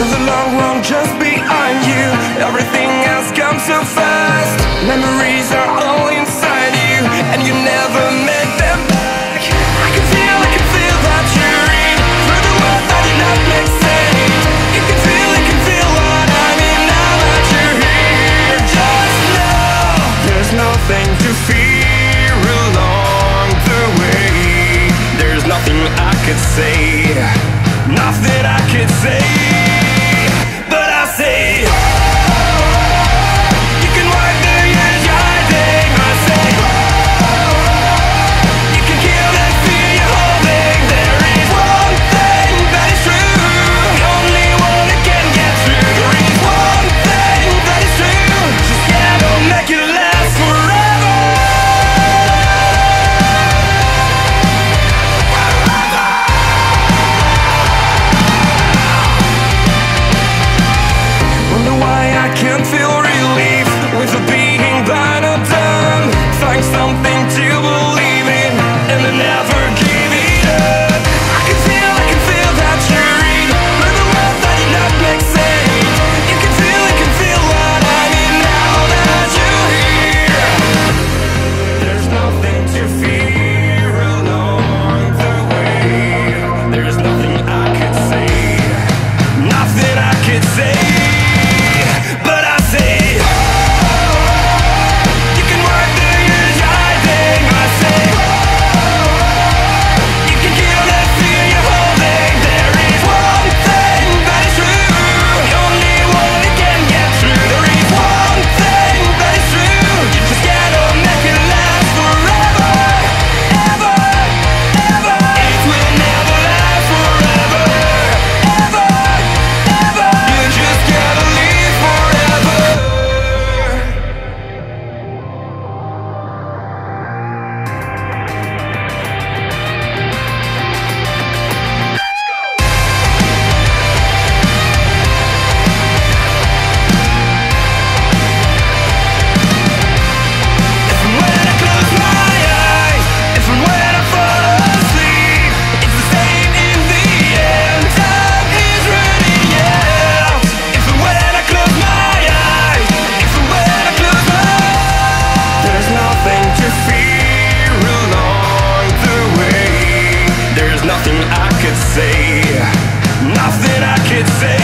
There's the long road just behind you. Everything else comes so fast. Memories are all inside you And you never meant them back. I can feel, I can feel that Through the world that did not make sense. You can feel, can feel what I mean Now that you're here Just know There's nothing to fear along the way. There's nothing I could say. Nothing I could say. why I can't feel relief with a being that I've done. Find something to believe in and then never give it up. I can feel, I can feel that dream, but the world that did not make sense. You can feel, you can feel what I mean now that you're here. There's nothing to fear along the way. There's nothing I could say, nothing I could say. It say